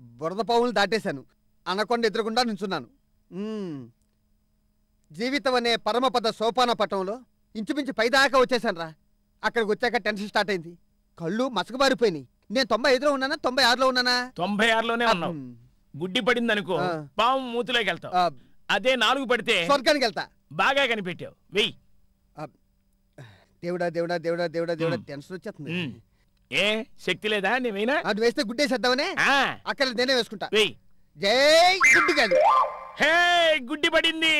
బురద పావులు దాటేశాను. అనకొండ ఎదురుగుండా నుంచున్నాను. జీవితం అనే పరమపద సోపాన పటంలో ఇంచుమించు పైదాకా వచ్చేసాను రా అక్కడికి వచ్చాక టెన్షన్ స్టార్ట్ అయింది. కళ్ళు మసకబారిపోయినాయి నేను తొంభై ఐదులో ఉన్నానా? తొంభై ఆరులో ఉన్నానా? తొంభై ఆరులోనే ఉన్నావు. గుడ్డి పడింది అనుకో. పాము మూతిలోకి వెళ్తావు. అదే నాలుగు పడితే స్వర్గానికి వెళ్తా. బాగా కనిపెట్టావు. వెయ్యి. దేవుడా దేవుడా దేవుడా దేవుడా దేవుడా. టెన్షన్ వచ్చేస్తుంది. ఏ శక్తి లేదా నేనైనా అది వేస్తే గుడ్డేసేద్దామనే ఆ, అక్కడ నేనే వేసుకుంటా. వెయ్యి జై గుడ్డు కాదు హే గుడ్డి పడింది.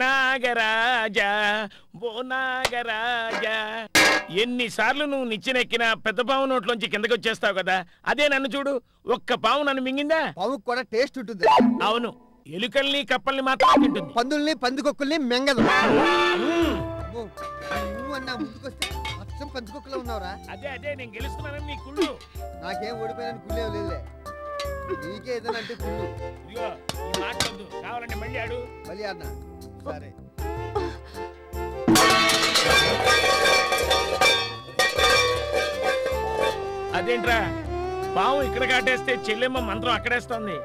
నాగరాజా ఓ నాగరాజా. ఎన్నిసార్లు నువ్వు నిచ్చెనెక్కినా పెద్ద పాము నోట్లోంచి కిందకి వచ్చేస్తావు కదా? అదే నన్ను చూడు. ఒక్క పాము నన్ను మింగిందా? పావుకు కూడా టేస్ట్ ఉంటుంది. అవును. ఎలుకల్ని కప్పల్ని మాత్రం తింటుంది. పందుల్ని పందికొక్కుల్ని మెంగదు. అన్నా ముందుకొస్తే అచ్చం పందికొక్కులో ఉన్నావురా. అదే అదే నేను గెలుస్తున్నానని నీ కుళ్ళు. నాకేం ఓడిపోయిన కుళ్ళే లేదులే. నీకే ఏదైనా అంటే కుళ్ళు. ఇదిగో ఈ మాట వద్దు. కావాలంటే మళ్ళీ ఆడు. మళ్ళీ అన్న సరే. అదేంట్రా? పాము ఇక్కడ కాటేస్తే చెల్లెమ్మ మంత్రం అక్కడేస్తోంది.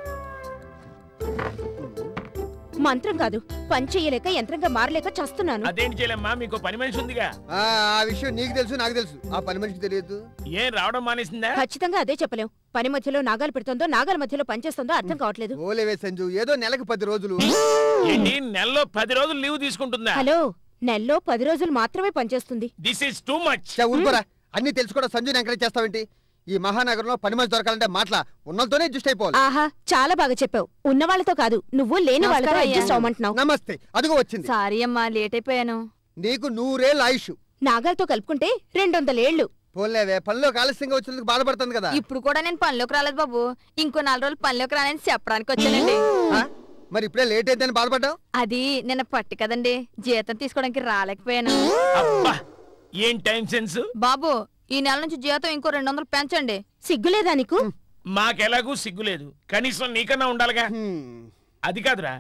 మంత్రం కాదు. పని చెయ్యలేక యంత్రంగా మారలేక చస్తున్నాను. అదేంటి చెల్లెమ్మ? మీకు పని మనిషి ఉందిగా. ఆ ఆ విషయం నీకు తెలుసు నాకు తెలుసు. ఆ పని మనిషికి తెలియదు. ఏం రావడం మానేసిందా? ఖచ్చితంగా అదే చెప్పలేం పని మధ్యలో నాగాలు పెడుతుందో నాగాల మధ్యలో పనిచేస్తుందో అర్థం కావట్లేదు. ఓలేవే సంజు ఏదో నెలకు పది రోజులు. ఏంటి? నెలలో పది రోజులు లీవ్ తీసుకుంటుందా? హలో నెల్లో పది రోజులు మాత్రమే పనిచేస్తుంది దిస్ ఇస్ టూ మచ్ చా, ఊరుకోరా. అన్ని తెలుసు కూడా సంజుని ఎంకరేజ్ చేస్తావేంటి? ఈ మహానగరంలో పని మనిషి దొరకాలంటే మాటల ఉన్నతోనే అడ్జస్ట్ అయిపోవాలి. ఆహా చాలా బాగా చెప్పావు. ఉన్న వాళ్ళతో కాదు నువ్వు లేని వాళ్ళతో అడ్జస్ట్. అవ్వమంటున్నావు. నమస్తే అదిగో వచ్చింది. సారీ అమ్మా లేట్ అయిపోయాను. నీకు నూరేళ్ళు ఆయుష్. నాగాలతో కలుపుకుంటే రెండు వందల ఏళ్ళు పోలేవే పనిలోకి ఆలస్యంగా వచ్చినందుకు బాధపడుతుంది కదా. ఇప్పుడు కూడా నేను పనిలోకి రాలేదు బాబు. ఇంకో నాలుగు రోజులు పనిలోకి రానని చెప్పడానికి వచ్చానండి. ఆ? మరి ఇప్పుడే లేట్ అయిందని బాధపడ్డావు? అది నిన్న పట్టి కదండి. జీతం తీసుకోవడానికి రాలేకపోయాను. అబ్బా ఏం టైం సెన్స్? బాబు ఈ నెల నుంచి జీతం ఇంకో రెండు వందలు పెంచండి. సిగ్గులేదా నీకు? మాకెలాగూ సిగ్గులేదు. కనీసం నీకన్నా ఉండాలిగా. అది కాదురా.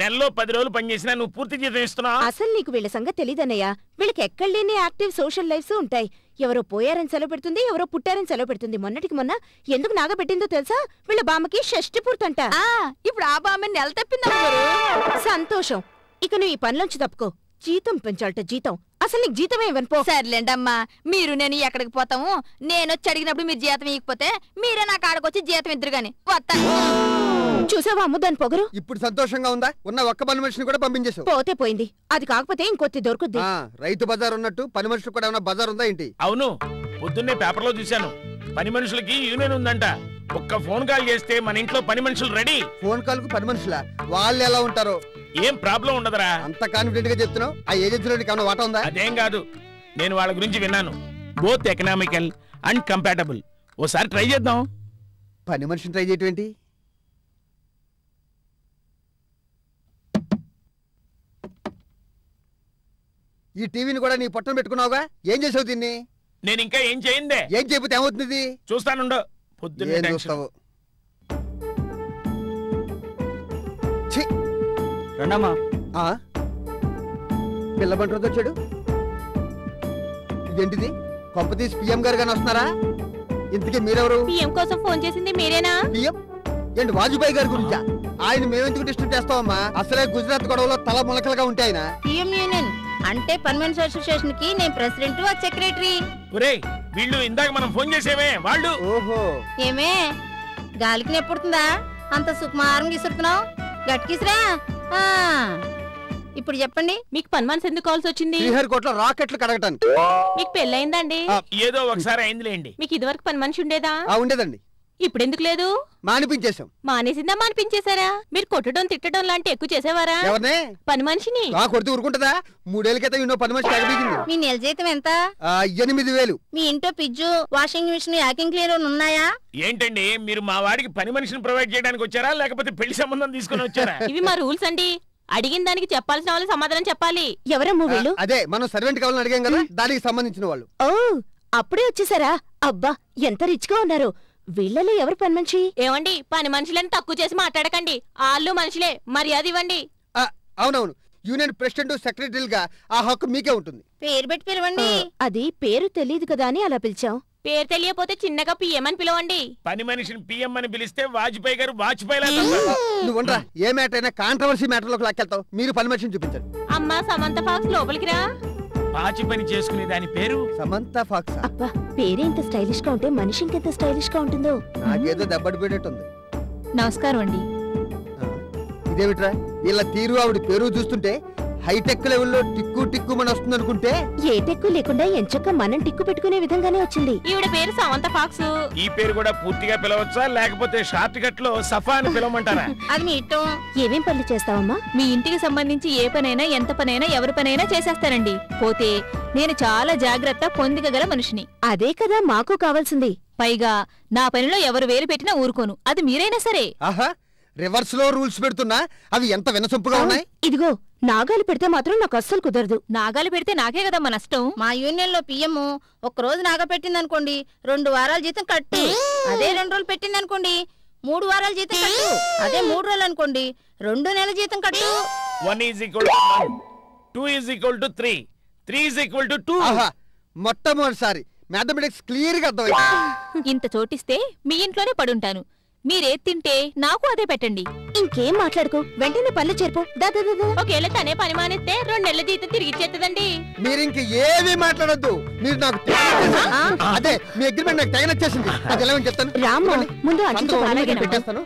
నెలలో పది రోజులు పనిచేసినా నువ్వు పూర్తి జీతం ఇస్తున్నావు? అసలు నీకు వీళ్ళ సంగతి తెలీదన్నయ్యా. వీళ్ళకి ఎక్కడ లేని యాక్టివ్ సోషల్ లైఫ్స్ ఉంటాయి. ఎవరో పోయారని సెలవు పెడుతుంది ఎవరో పుట్టారని సెలవు పెడుతుంది. మొన్నటికి మొన్న ఎందుకు నాగ పెట్టిందో తెలుసా? వీళ్ళ బామ్మకి షష్టి పూర్తంట. ఆ ఇప్పుడు ఆ బామ్మ నెల తప్పింది సంతోషం. ఇక నువ్వు ఈ పనిలోంచి తప్పుకో. జీతం పెంచాలట జీతం. అసలు నీకు జీతమే ఇవ్వను పో. సర్లేండి అమ్మా మీరు నేను ఎక్కడికి పోతాము? నేను వచ్చి అడిగినప్పుడు మీరు జీతం ఇవ్వకపోతే మీరే నా కాడకొచ్చి జీతం ఇద్దరు గాని. వస్తాను చూసావా అమ్ము దాని పొగరు? ఇప్పుడు సంతోషంగా ఉందా? ఉన్న ఒక్క పని మనిషిని కూడా పంపించేశావు పోతే పోయింది. అది కాకపోతే ఇంకొత్తి దొరుకుద్ది. ఆ, రైతు బజార్ ఉన్నట్టు పని మనుషులకు కూడా ఏమైనా బజార్ ఉందా ఏంటి? అవును పొద్దున్నే పేపర్లో చూశాను. పని మనుషులకి యూనియన్ ఉందంట. ఒక్క ఫోన్ కాల్ చేస్తే మన ఇంట్లో పని మనుషులు రెడీ. ఫోన్ కాల్కు పని మనుషులా? వాళ్ళు ఎలా ఉంటారో? ఏం ప్రాబ్లం ఉండదురా. అంత కాన్ఫిడెంట్గా చెప్తున్నావు? ఆ ఏజెన్సీలో ఏమైనా వాటా ఉందా? అదేం కాదు. నేను వాళ్ళ గురించి విన్నాను. బోత్ ఎకనామికల్ అండ్ కంపాటబుల్ ఓసారి ట్రై చేద్దాం. పని మనిషిని ట్రై చేయటం ఏంటి? ఈ టీవీని కూడా నీ పొట్టను పెట్టుకున్నావుగా? ఏం చేసావు దీన్ని? నేను ఇంకా ఏం చేయిందే? ఏం చెప్పితే ఏమవుతుంది? చూస్తానుండో. పొద్దున్నే ఏం టెన్షన్. చూస్తావు? ఛీ! రండమ్మా. ఆ? పిల్ల బంటుతో వచ్చాడు. ఇదేంటిది? కొంపతీసి పిఎం గారు కానీ వస్తున్నారా? ఇంతకీ మీరెవరు? పిఎం కోసం ఫోన్ చేసింది మీరేనా? పిఎం ఏంటి వాజ్పేయి గారి గురించా? ఆయన మేమెందుకు డిస్టర్బ్ చేస్తామమ్మా అసలే గుజరాత్ గొడవలో తల మొలకలుగా ఉంటాయి ఆయన. పిఎం యూనియన్ అంటే పర్మనెంట్ అసోసియేషన్కి నేను ప్రెసిడెంట్ ఆ సెక్రటరీ. ఒరేయ్ వీళ్ళు ఇందాక మనం ఫోన్ చేసేవే వాళ్ళు? ఓహో. ఏమే గాలికి నెప్పుడుతుందా అంత సుకుమారం గీసురుతున్నావు గట్టికిసిరా? ఆ. ఇప్పుడు చెప్పండి. మీకు పని మనసు ఎందుకు కావాల్సి వచ్చింది? శ్రీహరికోటలో రాకెట్లు కడగటానికి. మీకు పెళ్ళయిందండి. ఆ, ఏదో ఒకసారి అయిందిలేండి. మీకు ఇదివరకు పని మనిషి ఉండేదా? ఆ ఉండేదండి. ఇప్పుడు ఎందుకు లేదు? మానిపించేశాం. మానేసిందా మానిపించేశారా? మీరు కొట్టడం తిట్టడం లాంటి ఎక్కువ చేసేవారా? ఎవరినే? పని మనిషిని. ఆ కొడుతూ ఊరుకుంటుందా? మూడేళ్ళ క్రితం ఇన్నో పని మనిషి తగబీగింది మీ నెల జీతం ఎంత? ఎనిమిది వేలు. మీ ఇంట్లో ఫ్రిడ్జ్ వాషింగ్ మిషన్ యాకింగ్ క్లీనర్ ఉన్నాయా? ఏంటండి మీరు మా వాడికి పని మనిషిని ప్రొవైడ్ చేయడానికి వచ్చారా? లేకపోతే పెళ్ళి సంబంధం తీసుకుని వచ్చారా? ఇవి మా రూల్స్ అండి. అడిగిన దానికి చెప్పాల్సిన వాళ్ళు సమాధానం చెప్పాలి. ఎవరమ్మా వీళ్ళు? అదే మనం సర్వెంట్ కావాలని అడిగాం కదా దానికి సంబంధించిన వాళ్ళు. ఓ అప్పుడే వచ్చేసారా? అబ్బా ఎంత రిచ్గా ఉన్నారు. వీళ్ళలో ఎవరు పని మనిషి? ఏమండి పని మనుషులని తక్కువ చేసి మాట్లాడకండి. ఆళ్ళు మనుషులే మర్యాద ఇవ్వండి. అవునవును. యూనియన్ ప్రెసిడెంట్ సెక్రటరీలుగా ఆ హక్కు మీకే ఉంటుంది. పేరు పెట్టి పిలవండి. అది పేరు తెలియదు కదా అని అలా పిలిచాం పేరు తెలియపోతే చిన్నగా పిఎం అని పిలవండి. పని మనిషిని పిఎం అని పిలిస్తే వాజ్పేయి గారు వాజ్పేయి లా నువ్వు ఉండరా? ఏ మ్యాటర్ అయినా కాంట్రవర్సీ మ్యాటర్లోకి లాక్కెళ్తావు. మీరు పని మనిషిని చూపించండి అమ్మా సమంత ఫాక్స్ లోపలికి రా. పాచి పని చేసుకునే దాని పేరు? Samantha Fox. అబ్బా పేరే ఇంత స్టైలిష్గా ఉంటే మనిషి ఇంకెంత స్టైలిష్గా ఉంటుందో? నాకేదో దెబ్బడి పోయేటట్టుంది నమస్కారం అండి. ఇదేమిట్రా? వీళ్ళ తీరు ఆవిడ పేరు చూస్తుంటే హైటెక్ లెవెల్లో టిక్కు టిక్కు మన వస్తుంది అనుకుంటే ఏ టెక్కు లేకుండా ఎంచక్క మనం టిక్కు పెట్టుకునే విధంగానే వచ్చింది. ఈవిడ పేరు సమంత ఫాక్స్. ఈ పేరు కూడా పూర్తిగా పిలవచ్చా లేకపోతే షార్ట్ కట్లో సఫా అని పిలవమంటారా? అది మీ ఇష్టం. ఏమేం పనులు చేస్తావమ్మా? మీ ఇంటికి సంబంధించి ఏ పనైనా ఎంత పనైనా ఎవరి పనైనా చేసేస్తానండి. పోతే నేను చాలా జాగ్రత్త పొందికగల మనిషిని. అదే కదా మాకు కావాల్సింది. పైగా నా పనిలో ఎవరు వేలు పెట్టినా ఊరుకోను. అది మీరైనా సరే. ఆహా రివర్స్లో రూల్స్ పెడుతున్నా అవి ఎంత వినసొంపుగా ఉన్నాయి? ఇదిగో నాగాలు పెడితే మాత్రం నాకు అస్సలు కుదరదు. నాగాలు పెడితే నాకే కదమ్మా నష్టం. మా యూనియన్లో పిఎం ఒక రోజు నాగ పెట్టింది అనుకోండి రెండు వారాల జీతం కట్టు. అదే రెండు రోజులు పెట్టింది అనుకోండి మూడు వారాల జీతం కట్టు. అదే మూడు రోజులు అనుకోండి రెండు నెలల జీతం కట్టు. One is equal to one two is equal to three three is equal to two ఆహా మొట్టమొదటిసారి. మ్యాథమెటిక్స్ క్లియర్గా అర్థమైంది. ఇంత చోటిస్తే మీ ఇంట్లోనే పడుంటాను. మీరేది తింటే నాకు అదే పెట్టండి. ఇంకేం మాట్లాడుకో? వెంటనే పనులు దా. ఒకవేళ తనే పని మానేస్తే రెండు నెలల జీతం తిరిగి ఇచ్చేస్తుందండి. మీరు ఇంక ఏమీ మాట్లాడొద్దు. మీరు నాకు. అదే మీ అగ్రిమెంట్ నాకు తగినొచ్చేసింది అది ఎలా చెప్తాను? రామ్మా. ముందు పెట్టేస్తాను.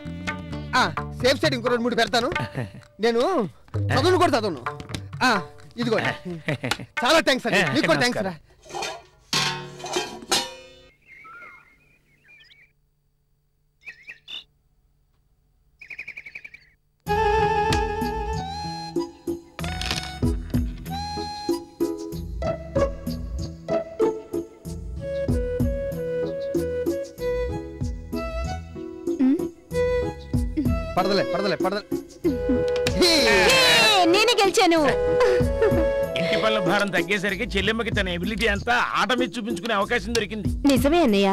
ఆ సేఫ్ సైడ్ ఇంకో రెండు మూడు పెడతాను. నేను చదువును కూడా చదవను. ఆ ఇదిగో. చాలా థ్యాంక్స్ అండి. మీకు కూడా థ్యాంక్స్ రా. పడదలే పడదలే పడదలే. నేనే గెలిచాను. ఇంటి పనుల భారం తగ్గేసరికి చెల్లెమ్మకి తన ఎబిలిటీ అంతా ఆట మీద చూపించుకునే అవకాశం దొరికింది. నిజమే అన్నయ్య.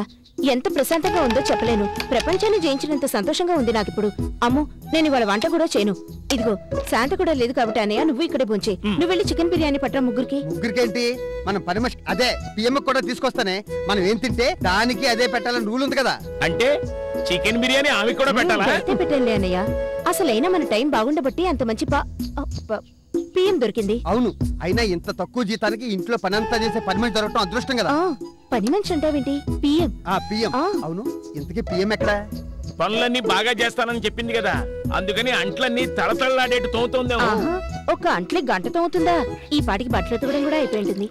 ఎంత ప్రశాంతంగా ఉందో చెప్పలేను. ప్రపంచాన్ని జయించినంత సంతోషంగా ఉంది నాకు ఇప్పుడు. అమ్ము నేను ఇవాళ వంట కూడా చేయను. ఇదిగో శాంత కూడా లేదు కాబట్టి అన్నయ్య నువ్వు ఇక్కడే బొంచే నువ్వు వెళ్ళి చికెన్ బిర్యానీ పట్టరా ముగ్గురికి. ముగ్గురికేంటి? మనం పని మనిషి అదే పిఎం కూడా తీసుకొస్తానే. మనం ఏం తింటే దానికి అదే పెట్టాలని రూల్ ఉంది కదా. అంటే? చికెన్ బిర్యానీ ఆమె కూడా పెట్టాలా? పెడితే పెట్టండి అన్నయ్య. అసలైనా మన టైం బాగుండబట్టి అంత మంచి పా పిఎం దొరికింది. అవును అయినా ఇంత తక్కువ జీతానికి ఇంట్లో పని అంతా చేసే పని మనిషి దొరకటం అదృష్టం కదా? ఆ పని మనిషి అంటావేంటి? పిఎం ఆ పిఎం ఆ. అవును ఇంతకీ పిఎం ఎక్కడా? పనులన్నీ బాగా చేస్తానని చెప్పింది కదా. అందుకని అంట్లన్నీ తళతళలాడేట్టు తోముతోందేమో. ఆహా ఒక అంట్లే గంట తోముతుందా? ఈ పాటికి బట్టలు ఉతకడం కూడా అయిపోయి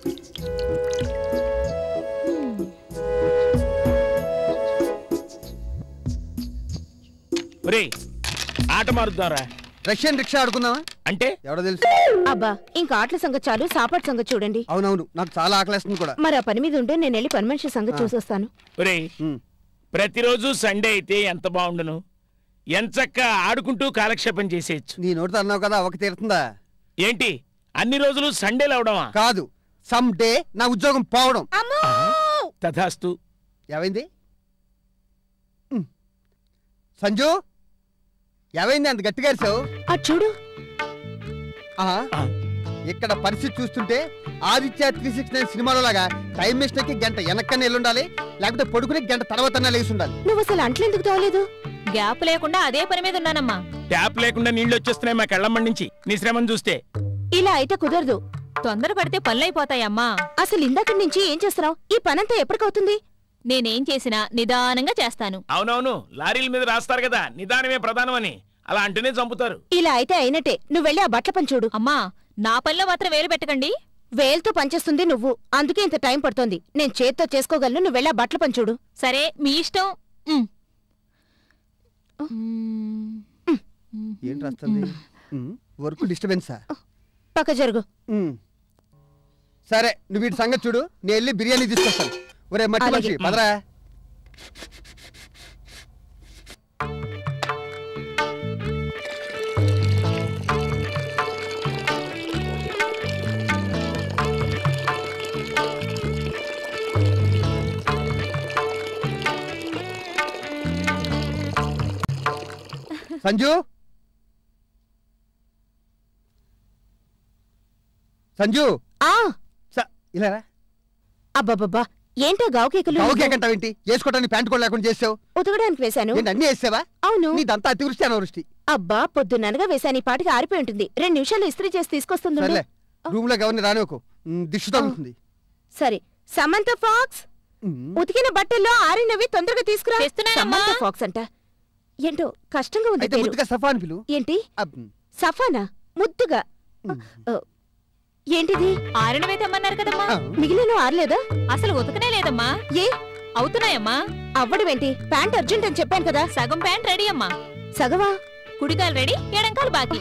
ఆట మారుద్దాంరా. Russian rickshaw ఆడుకుందామా? అంటే? ఎవడో తెలుసు. అబ్బా ఇంకా ఆటల సంగతి చాలు సాపాటు సంగతి చూడండి. అవునవును నాకు చాలా ఆకలేస్తుంది కూడా. మరి ఆ పని మీద ఉంటే నేను వెళ్ళి పని మనిషి సంగతి చూసొస్తాను. ప్రతిరోజు సండే అయితే ఎంత బాగుండును? ఎంచక్క ఆడుకుంటూ కాలక్షేపం చేసేయచ్చు. నీ నోటితో అన్నావు కదా ఒక తీరుతుందా? ఏంటి? అన్ని రోజులు సండేలు అవడమా? కాదు సమ్ డే నా ఉద్యోగం పోవడం. తథాస్తు. ఏమైంది. సంజు? ఏమైంది అంత గట్టిగా అరిచావు? అటు చూడు. ఇక్కడ పరిస్థితి చూస్తుంటే ఆదిత్య త్రీ సిక్స్ నైన్ సినిమాలో లాగా టైం మిస్టేక్ గంట వెనక్కనే ఉండాలి లేకపోతే పడుకుని గంట తర్వాత లేచి ఉండాలి. నువ్వు అసలు అంట్లు ఎందుకు తోలేదు? గ్యాప్ లేకుండా అదే పని మీద ఉన్నానమ్మా. ట్యాప్ లేకుండా నీళ్ళు వచ్చేస్తున్నాయి మా కళ్ళమ్మ నుంచి. నీ శ్రమను చూస్తే. ఇలా అయితే కుదరదు. తొందర పడితే పనులైపోతాయమ్మా. అసలు ఇందాక నుంచి ఏం చేస్తున్నావు? ఈ పనంతా ఎప్పటికవుతుంది నేనేం చేసినా నిదానంగా చేస్తాను. అవునవును లారీల మీద రాస్తారు కదా నిదానమే ప్రధానం అని అలా అంటేనే చంపుతారు. ఇలా అయితే అయినట్టే నువ్వు వెళ్ళి ఆ బట్టల పని చూడు. అమ్మా నా పనిలో మాత్రం వేలు పెట్టకండి. వేల్తో పనిచేస్తుంది నువ్వు అందుకే ఇంత టైం పడుతోంది. నేను చేత్తో చేసుకోగలను నువ్వు వెళ్ళి ఆ బట్టల పని చూడు. సరే మీ ఇష్టం. ఉమ్. ఏంటి రాస్తుంది? వర్క్ డిస్టర్బెన్సా? పక్క జరుగు. సరే నువ్వు వీటి సంగతి చూడు. నేను వెళ్ళి బిర్యానీ తీసుకొస్తాను. ఒరే మట్టి అలాగే. మనిషి పదరా సంజు సంజు ఆ స- ఇలా రా. ఏంటో గావు కేకలు? కావుకేకంటావేంటి వేసుకోవడానికి ప్యాంట్ కూడా లేకుండా చేసావు. ఉతకడానికి వేశాను. ఏంటి అన్ని వేసావా? అవును. నీదంతా అతివృష్టి అనావృష్టి. అబ్బా పొద్దున్ననగా వేశాను. ఈ పాటికి ఆరిపోయి ఉంటుంది. రెండు నిమిషాలు ఇస్త్రీ చేసి తీసుకొస్తుంది రూమ్లో ఎవరిని రానివ్వకు. దిష్టి తగ్గుతుంది సరే. Samantha Fox? ఉతికిన బట్టల్లో ఆరినవి తొందరగా తీసుకురా. సమంత ఫాక్స్ అంట. ఏంటో కష్టంగా ఉంది అయితే పేరు. ముద్దుగా సఫా అని పిలు. ఏంటి? సఫానా? ముద్దుగా. ఏంటిది? ఆరినవే తెమ్మన్నారు కదమ్మా. మిగిలిన ఆరలేదా? అసలు ఉతకనే లేదమ్మా. ఏ? అవుతున్నాయమ్మా. అవ్వడమేంటి ప్యాంట్ అర్జెంట్ అని చెప్పాను కదా. సగం ప్యాంట్ రెడీ అమ్మా. సగవా కుడికాలు రెడీ ఎడంకాలు బాకీ.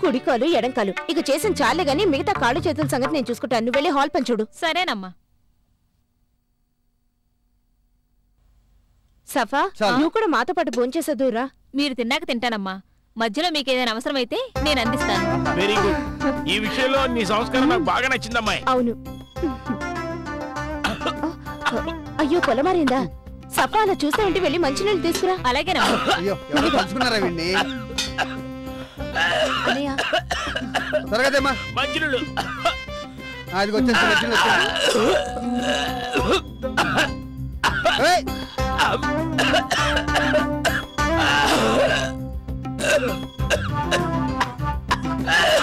కుడికాలు ఎడంకాలు. ఇక చేసిన చాలే గానీ మిగతా కాళ్ళు చేతుల సంగతి నేను చూసుకుంటాను. నువ్వు వెళ్ళి హాల్ పని చూడు. సరేనమ్మా. సఫా. నువ్వు కూడా మాతో పాటు భోంచేసదురా మీరు తిన్నాక తింటానమ్మా. మధ్యలో మీకు ఏదైనా అవసరమైతే నేను అందిస్తాను. వెరీ గుడ్ ఈ విషయంలో నీ సంస్కారం నాకు బాగా నచ్చిందమ్మాయి. అవును. అయ్యో పొలమారిందా? సఫా అలా చూస్తా ఉంటే వెళ్ళి మంచినీళ్ళు తీసుకురా. వీడిని? అన్నయ్య. త్వరగా మంచినీళ్ళు అది వచ్చేసి మధ్యలో వచ్చేసి. ఏయ్,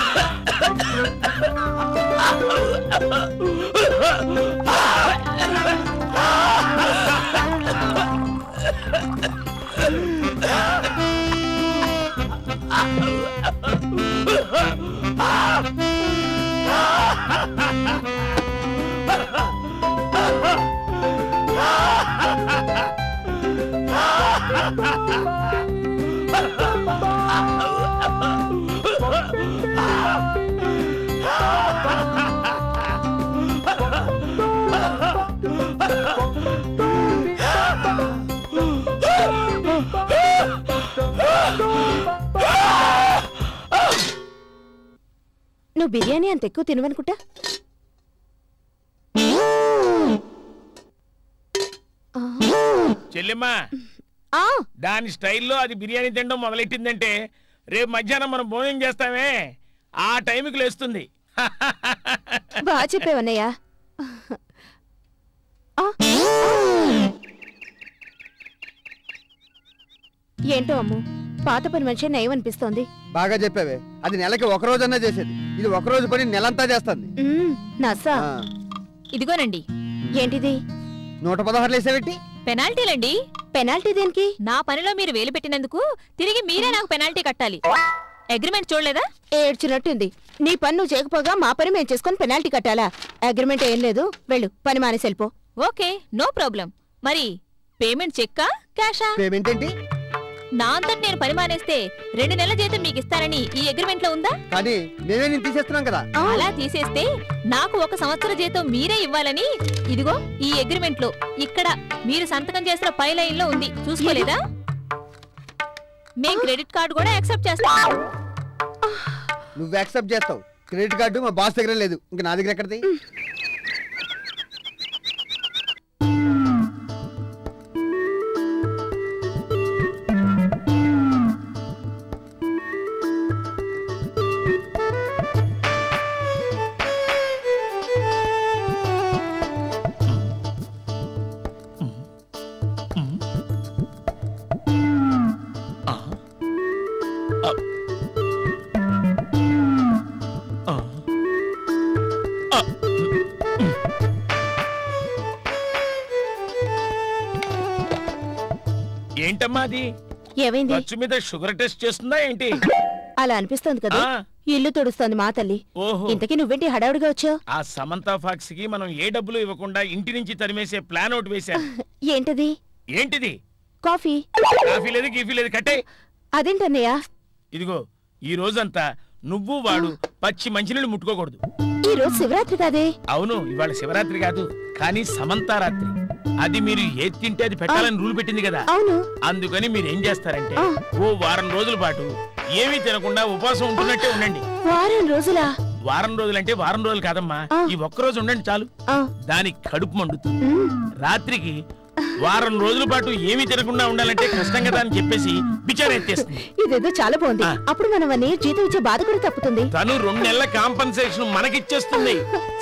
నువ్వు బిర్యానీ అంత ఎక్కువ తినవనుకుంటా? చెల్లెమ్మా ఆ, దాని స్టైల్లో అది బిర్యానీ తినడం మొదలెట్టిందంటే రేపు మధ్యాహ్నం మనం భోజనం చేస్తామే. ఆ టైంకి లేస్తుంది. బాగా చెప్పావన్నయ్య. ఏంటో అమ్ము? పాత పని మనిషి నయం అనిపిస్తోంది బాగా చెప్పావే. అది నెలకి ఒక రోజన్నా చేసేది. ఇది ఒక రోజు పని నెలంతా చేస్తుంది. ఇదిగోనండి. ఏంటిది? నూట పదహారులు వేసేవిటి? పెనాల్టీలండి. పెనాల్టీ దేనికి? నా పనిలో మీరు వేలు పెట్టినందుకు తిరిగి మీరే నాకు పెనాల్టీ కట్టాలి. అగ్రిమెంట్ చూడలేదా? ఏడ్చినట్టుంది. నీ పని నువ్వు చేయకపోగా మా పని మేము చేసుకొని పెనాల్టీ కట్టాలా? అగ్రిమెంట్ ఏం లేదు. వెళ్ళు పని మానేసి వెళ్ళిపో. Okay no problem. మరి పేమెంట్ చెక్కా క్యాషా? పేమెంట్ ఏంటి? నా అంతటి నేను పని మానేస్తే రెండు నెలల జీతం మీకు ఇస్తానని ఈ అగ్రిమెంట్లో ఉందా? కానీ మేమే నేను తీసేస్తున్నాం కదా. అలా తీసేస్తే నాకు ఒక సంవత్సర జీతం మీరే ఇవ్వాలని ఇదిగో ఈ అగ్రిమెంట్లో ఇక్కడ మీరు సంతకం చేసిన పై లైన్లో ఉంది. చూసుకోలేదా? మేం క్రెడిట్ కార్డు కూడా యాక్సెప్ట్ చేస్తాం. నువ్వు యాక్సెప్ట్ చేస్తావు. క్రెడిట్ కార్డు మా బాస్ దగ్గర లేదు. ఇంకా నా దగ్గర ఎక్కడిది? ఏమైంది? ఖర్చు మీద షుగర్ టెస్ట్ చేస్తుందా ఏంటి? అలా అనిపిస్తోంది కదా. ఇల్లు తుడుస్తోంది మా తల్లి. ఓహో. ఇంతకీ నువ్వేంటి హడావుడిగా వచ్చావు? ఆ సమంత ఫాక్స్కి మనం ఏ డబ్బులు ఇవ్వకుండా ఇంటి నుంచి తరిమేసే ప్లాన్ ఒకటి వేశాను. ఏంటది? ఏంటిది? కాఫీ? కాఫీ లేదు గీఫీ లేదు కట్టే. అదేంటన్నయ్య ఇదిగో ఈ రోజంతా నువ్వు వాడు పచ్చి మంచినీళ్ళు ముట్టుకోకూడదు. ఈ రోజు శివరాత్రి కాదే? అవును ఇవాళ శివరాత్రి కాదు కానీ సమంతారాత్రి అది మీరు ఏది తింటే అది పెట్టాలని రూల్ పెట్టింది కదా. అవును. అందుకని మీరు ఏం చేస్తారంటే. ఓ వారం రోజుల పాటు ఏమీ తినకుండా ఉపవాసం ఉంటున్నట్టే ఉండండి. వారం రోజులా? వారం రోజులంటే వారం రోజులు కాదమ్మా. ఈ ఒక్క రోజు ఉండండి చాలు. దానికి కడుపు మండుతుంది. రాత్రికి వారం రోజుల పాటు ఏమీ తినకుండా ఉండాలంటే కష్టం కదా అని చెప్పేసి బిచార ఎత్తేస్తుంది. ఇదేదో చాలా బాగుంది. అప్పుడు మనం జీతం ఇచ్చే బాధ కూడా తప్పుతుంది. తను రెండు నెలల కాంపన్సేషన్ మనకిచ్చేస్తుంది.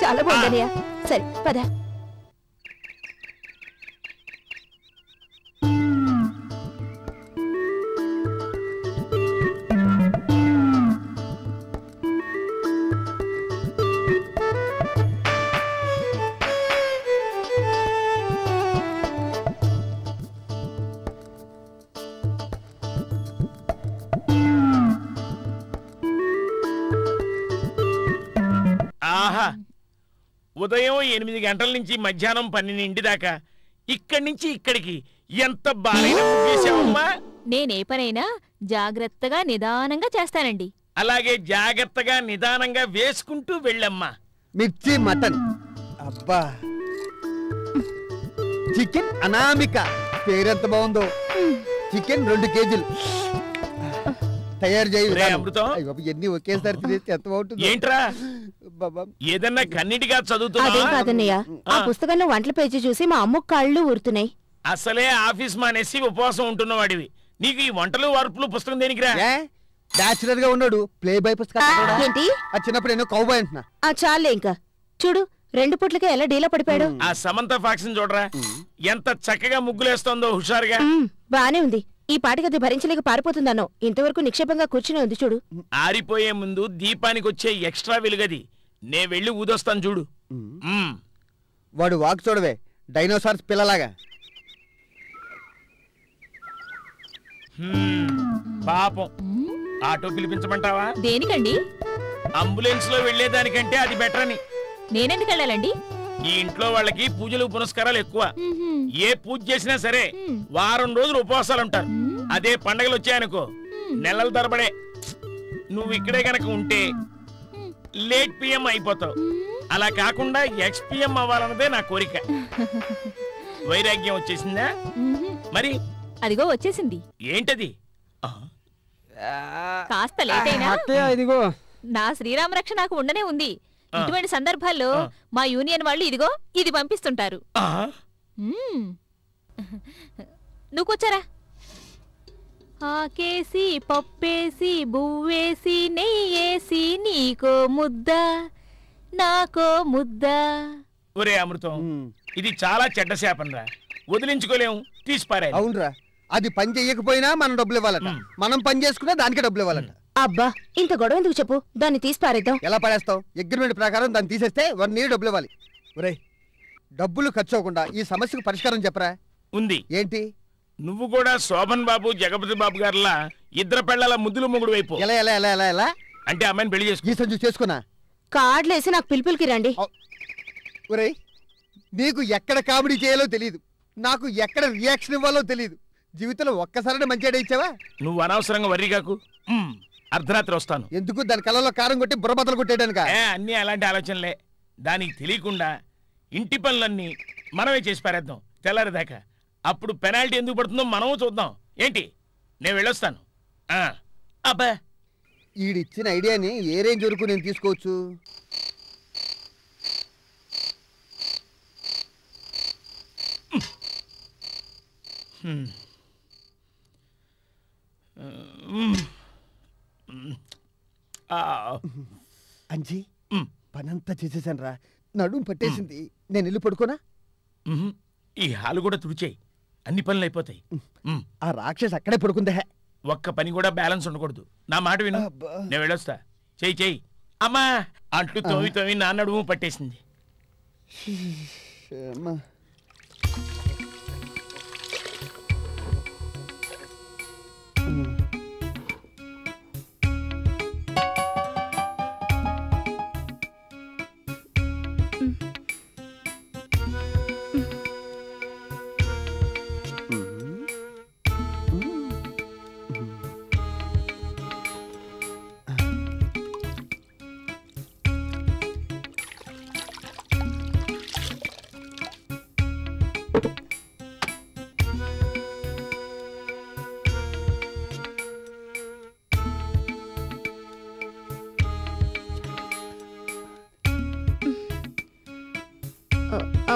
చాలా బాగుంది సరే పద. ఉదయం ఎనిమిది గంటల నుంచి మధ్యాహ్నం పన్నెండింటి దాకా ఇక్కడి నుంచి ఇక్కడికి ఎంత బాగా ముగ్గేశావమ్మా నేనే పనైనా జాగ్రత్తగా నిదానంగా చేస్తానండి. అలాగే జాగ్రత్తగా నిదానంగా వేసుకుంటూ వెళ్ళమ్మా. మిర్చి మటన్. అబ్బా. చికెన్ అనామిక. పేరెంత బాగుందో. చికెన్ రెండు కేజీలు. తయారు చేయి రే విధానం. అమృతం. ఎన్ని ఒకేసారి తినేస్తే ఎంత బాగుంటుంది. ఏంట్రా? ఏదన్నా కన్నిటిగా అదేం చదువుతున్నా కాదన్నయ్య. ఆ. పుస్తకంలో వంటల పేజీ చూసి మా అమ్మ కళ్ళు ఊరుతున్నాయి. అసలే ఆఫీస్ మానేసి ఉపవాసం ఉంటున్నవాడివి. నీకు ఈ వంటలు వార్పులు పుస్తకం దేనికిరా? ఏ? బ్యాచులర్గా ఉన్నాడు. ప్లే బై పుస్తకం ఏంటి? ఆ చిన్నప్పుడు ఎన్నో కౌబాయ్ అంటున్నా. ఆ చాలే ఇంకా. చూడు రెండు పుట్లకే ఎలా డీలా పడిపోయాడు. ఆ సమంత ఫాక్స్ చూడరా. ఎంత చక్కగా ముగ్గులేస్తోందో హుషారుగా. మ్మ్, బానే ఉంది. ఈ పాటికి అది భరించలేక పారిపోతుందన్నో. ఇంతవరకు నిక్షేపంగా కూర్చుని ఉంది చూడు. ఆరిపోయే ముందు దీపానికి వచ్చే ఎక్స్ట్రా వెలుగది. నే వెళ్ళి ఊదొస్తాను చూడు. వాడు వాక్ చూడవే. డైనోసార్స్ పిల్లలాగా. పాపం. ఆటో పిలిపించమంటావా? దేనికండి? అంబులెన్స్లో వెళ్ళేదానికంటే అది బెటర్ అని నేనెందుకు వెళ్ళాలండి? ఈ ఇంట్లో వాళ్ళకి పూజలు పునస్కారాలు ఎక్కువ. ఏ పూజ చేసినా సరే. వారం రోజులు ఉపవాసాలు ఉంటారు అదే పండగలు వచ్చాయనుకో నెలల తరబడే. నువ్వు ఇక్కడే గనక ఉంటే లేట్ పిఎం అయిపోతావు. అలా కాకుండా ఎక్స్పిఎం అవ్వాలన్నదే నా కోరిక. వైరాగ్యం వచ్చేసిందా. మరి? అదిగో వచ్చేసింది. ఏంటది? ఆ, కాస్త లేట్ అయినా? ఇదిగో. నా శ్రీరామ రక్ష నాకు ఉండనే ఉంది. ఇటువంటి సందర్భాల్లో. మా యూనియన్ వాళ్ళు ఇదిగో ఇది పంపిస్తుంటారు. నువ్వు కూర్చోరా. ఆకేసి పప్పేసి బువ్వేసి నెయ్యేసి నీకో ముద్ద నాకో ముద్ద. ఒరే అమృతం ఇది చాలా చెడ్డ శాపం రా వదిలించుకోలేము తీసిపారే అవునరా అది పని చెయ్యకపోయినా మనం డబ్బులు ఇవ్వాలట. మనం పని చేసుకున్నా దానికే డబ్బులు ఇవ్వాలట అబ్బా ఇంత గొడవ ఎందుకు చెప్పు? దాన్ని తీసి పారేద్దాం ఎలా పడేస్తావు అగ్రిమెంట్ ప్రకారం దాన్ని తీసేస్తే వన్ నీరు డబ్బులు ఇవ్వాలి ఒరే డబ్బులు ఖర్చు అవ్వకుండా ఈ సమస్యకు పరిష్కారం చెప్పరా? ఉంది. ఏంటి? నువ్వు కూడా శోభన్ బాబు జగపతి బాబు గారిలా ఇద్దరు పెళ్ళల ముద్దులు ముగుడు వైపు. ఎలా ఎలా ఎలా ఎలా ఎలా? అంటే అమ్మాయిని పెళ్ళి చేసుకో. ఈ సంచు చేసుకున్నా. కార్డులేసి నాకు పిలుపులకి రండి. ఒరేయ్ నీకు ఎక్కడ కామెడీ చేయాలో తెలియదు నాకు ఎక్కడ రియాక్షన్ ఇవ్వాలో తెలియదు జీవితంలో ఒక్కసారి మంచిగా ఇచ్చావా? నువ్వు అనవసరంగా వర్రీ కాకు. అర్ధరాత్రి వస్తాను. ఎందుకు? దాని కళ్ళలో కారం కొట్టి బుర్రబద్దలు కొట్టేయడానిక? ఏ అన్నీ అలాంటి ఆలోచనలే. దానికి తెలియకుండా ఇంటి పనులన్నీ మనమే చేసి పారేద్దాం. తెల్లారిదాకా. అప్పుడు పెనాల్టీ ఎందుకు పడుతుందో మనము చూద్దాం. ఏంటి? నేను వెళ్ళొస్తాను. ఆ, అబ్బా. ఈడిచ్చిన ఐడియాని ఏ రేంజ్ వరకు నేను తీసుకోవచ్చు? అంజీ. పనంతా చేసేసాను రా నడుం పట్టేసింది. నేను ఇల్లు పడుకోనా. ఈ హాలు కూడా తుడిచేయి. అన్ని పనులు అయిపోతాయి. ఆ రాక్షస్ అక్కడే పడుకుందే. ఒక్క పని కూడా బ్యాలెన్స్ ఉండకూడదు. నా మాట విను. నేను వెళ్ళొస్తా. చెయ్యి చెయ్యి అమ్మా! అంట్లు తోవి తోవి నా నడుము పట్టేసింది.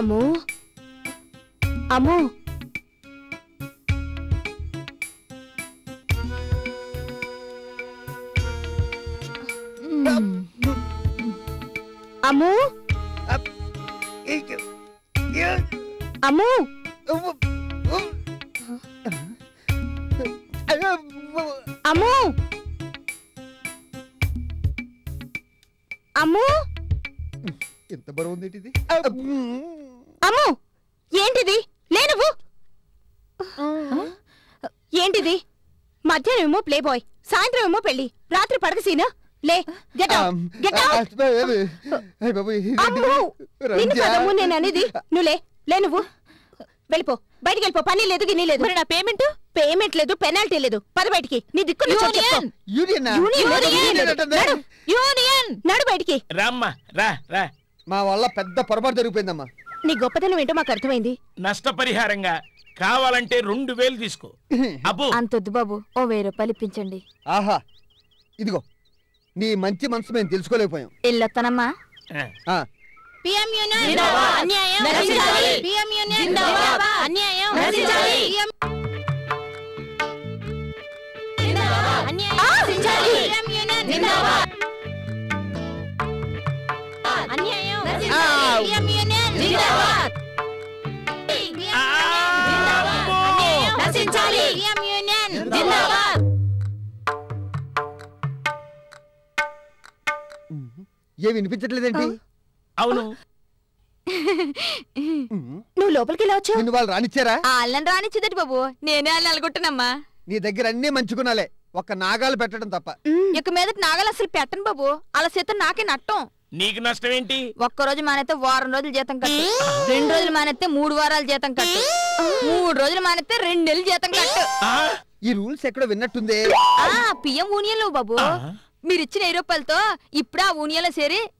అమ్మా. అమ్మో. అమ్మో. అమ్మో. అమ్మో. అమ్మో. ఎంత బరువు ఉంది ఇది అమ్మో ఏంటిది లే నువ్వు ఏంటిది మధ్యాహ్నం ఏమో ప్లే బాయ్ సాయంత్రం ఏమో పెళ్ళి రాత్రి పడక సీనా? లే గెట్ గెట్ అమ్ము నిన్ను కదమ్ము నేను అనేది. నువ్వు లే లే నువ్వు. వెళ్ళిపో బయటికి వెళ్ళిపో పని లేదు గిని లేదు. మరి నా పేమెంట్? పేమెంట్ లేదు పెనాల్టీ లేదు. పద బయటికి నీ దిక్కు. యూనియన్. నడు. యూనియన్! నడు బయటికి. రామ్మా రా రా. మా వల్ల పెద్ద పొరపాటు జరిగిపోయిందమ్మా. నీ గొప్పతనం ఏంటో మాకు అర్థమైంది. నష్టపరిహారంగా కావాలంటే రెండు వేలు తీసుకో. అబ్బో. అంతొద్దు బాబు ఓ వెయ్యి రూపాయలు ఇప్పించండి. ఆహా ఇదిగో నీ మంచి మనసు మేము తెలుసుకోలేకపోయాం. జిందాబాద్. అన్యాయం. ఏ వినిపించట్లేదేంటి? అవును. నువ్వు లోపలికి ఎలా వచ్చావు? నిన్ను వాళ్ళు రానిచ్చారా? ఆ అల్లని రానిచ్చిదటి బాబు? నేనే అల్లని అనుకుంటున్నమ్మా నీ దగ్గర అన్నీ మంచుకున్నాలే ఒక్క నాగాలు పెట్టడం తప్ప. ఇక మీద నాగలు అసలు పెట్టను బాబు. అలా చేత నాకే నట్టం. నీకు నష్టం ఏంటి ఒక్క రోజు మానేస్తే వారం రోజులు జీతం కట్టు. రెండు రోజులు మానేస్తే మూడు వారాలు జీతం కట్టు. మూడు రోజులు మానేస్తే రెండు నెలలు జీతం కట్టు. ఆ, ఈ రూల్స్ ఎక్కడో విన్నట్టుందే. ఆ పిఎం యూనియన్లో బాబు మీరిచ్చిన మీరు రూపాయలతో ఇప్పుడు ఆ చేరి